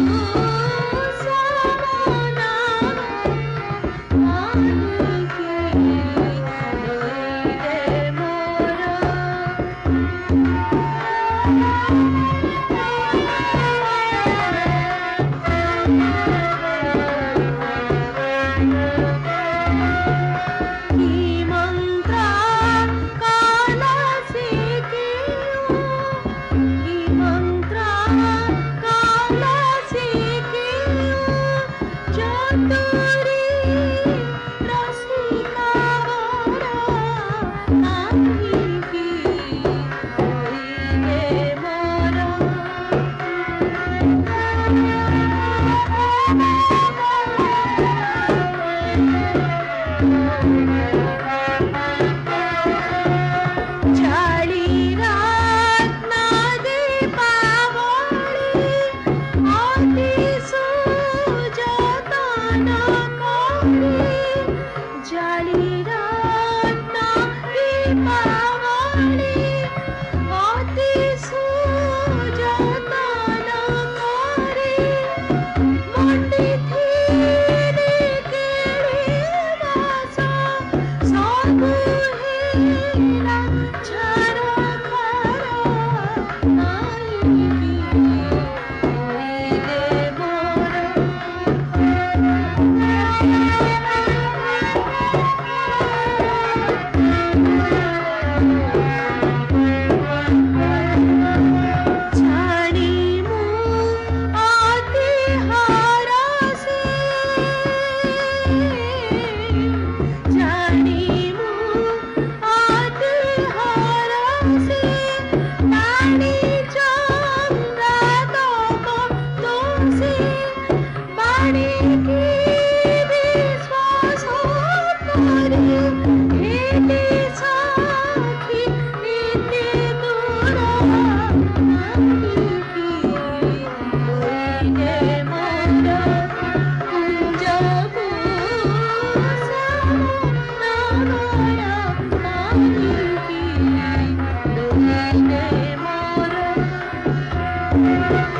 Oh. Cuando श्रीरा Thank you.